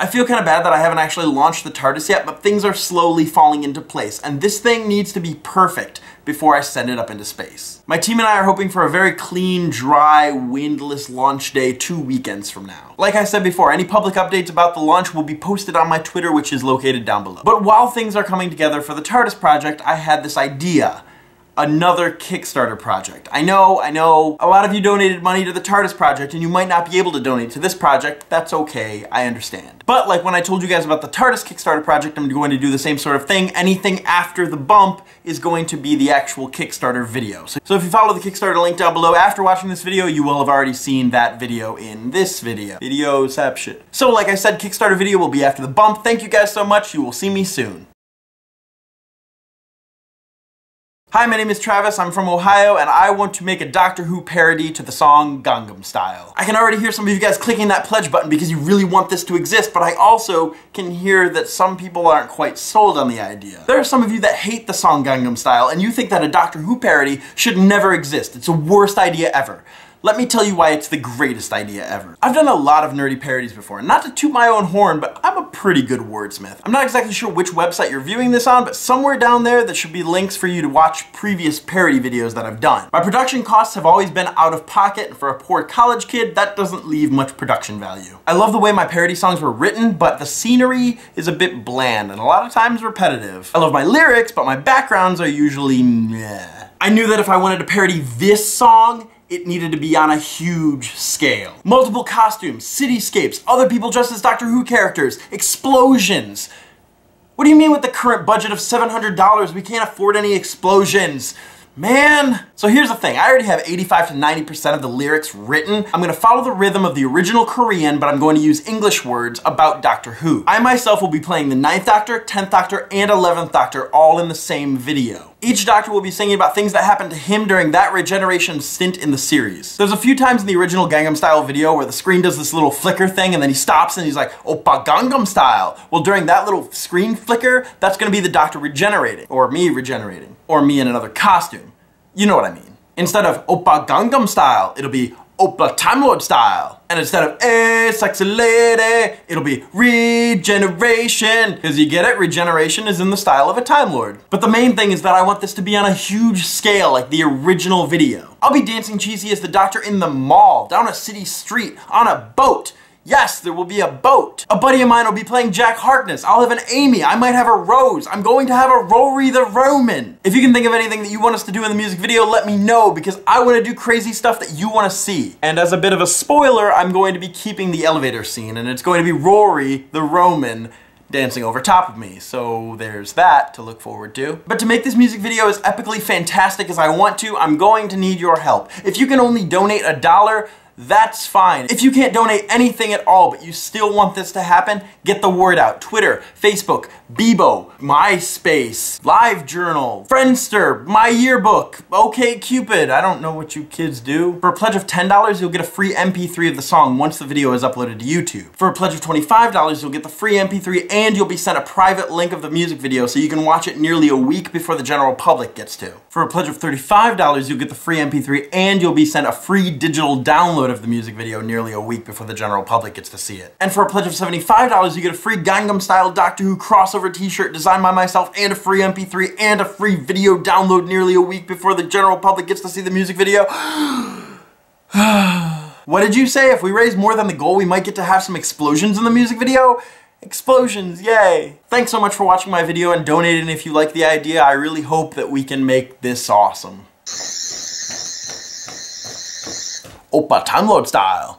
I feel kind of bad that I haven't actually launched the TARDIS yet, but things are slowly falling into place, and this thing needs to be perfect before I send it up into space. My team and I are hoping for a very clean, dry, windless launch day two weekends from now. Like I said before, any public updates about the launch will be posted on my Twitter, which is located down below. But while things are coming together for the TARDIS project, I had this idea another Kickstarter project. I know, I know, a lot of you donated money to the TARDIS project and you might not be able to donate to this project. That's okay, I understand. But like when I told you guys about the TARDIS Kickstarter project, I'm going to do the same sort of thing. Anything after the bump is going to be the actual Kickstarter video. So, so if you follow the Kickstarter link down below after watching this video, you will have already seen that video in this video. Videoception. So like I said, Kickstarter video will be after the bump. Thank you guys so much. You will see me soon. Hi, my name is Travis, I'm from Ohio, and I want to make a Doctor Who parody to the song Gangnam Style. I can already hear some of you guys clicking that pledge button because you really want this to exist, but I also can hear that some people aren't quite sold on the idea. There are some of you that hate the song Gangnam Style, and you think that a Doctor Who parody should never exist. It's the worst idea ever. Let me tell you why it's the greatest idea ever. I've done a lot of nerdy parodies before, not to toot my own horn, but I'm a pretty good wordsmith. I'm not exactly sure which website you're viewing this on, but somewhere down there there should be links for you to watch previous parody videos that I've done. My production costs have always been out of pocket, and for a poor college kid, that doesn't leave much production value. I love the way my parody songs were written, but the scenery is a bit bland and a lot of times repetitive. I love my lyrics, but my backgrounds are usually meh. I knew that if I wanted to parody this song, it needed to be on a huge scale. Multiple costumes, cityscapes, other people dressed as Doctor Who characters, explosions. What do you mean with the current budget of $700 we can't afford any explosions? Man! So here's the thing, I already have 85 to 90% of the lyrics written. I'm gonna follow the rhythm of the original Korean, but I'm going to use English words about Doctor Who. I myself will be playing the 9th Doctor, 10th Doctor, and 11th Doctor all in the same video. Each Doctor will be singing about things that happened to him during that regeneration stint in the series. There's a few times in the original Gangnam Style video where the screen does this little flicker thing and then he stops and he's like, Oppa Gangnam Style. Well, during that little screen flicker, that's gonna be the Doctor regenerating, or me regenerating, or me in another costume. You know what I mean. Instead of Oppa Gangnam style, it'll be Oppa Time Lord style. And instead of eh, sexy lady, it'll be regeneration. Because you get it, regeneration is in the style of a Time Lord. But the main thing is that I want this to be on a huge scale like the original video. I'll be dancing cheesy as the doctor in the mall, down a city street, on a boat. Yes, there will be a boat. A buddy of mine will be playing Jack Harkness. I'll have an Amy. I might have a Rose. I'm going to have a Rory the Roman. If you can think of anything that you want us to do in the music video, let me know because I want to do crazy stuff that you want to see. And as a bit of a spoiler, I'm going to be keeping the elevator scene and it's going to be Rory the Roman dancing over top of me. So there's that to look forward to. But to make this music video as epically fantastic as I want to, I'm going to need your help. If you can only donate a dollar, that's fine. If you can't donate anything at all, but you still want this to happen, get the word out. Twitter, Facebook, Bebo, MySpace, LiveJournal, Friendster, My Yearbook, OkCupid. I don't know what you kids do. For a pledge of $10, you'll get a free MP3 of the song once the video is uploaded to YouTube. For a pledge of $25, you'll get the free MP3 and you'll be sent a private link of the music video so you can watch it nearly a week before the general public gets to. For a pledge of $35, you'll get the free MP3 and you'll be sent a free digital download of the music video nearly a week before the general public gets to see it. And for a pledge of $75, you get a free Gangnam Style Doctor Who crossover t-shirt designed by myself and a free MP3 and a free video download nearly a week before the general public gets to see the music video. what did you say? If we raise more than the goal, we might get to have some explosions in the music video? Explosions, yay! Thanks so much for watching my video and donating if you like the idea. I really hope that we can make this awesome. Oppa Time Lord style.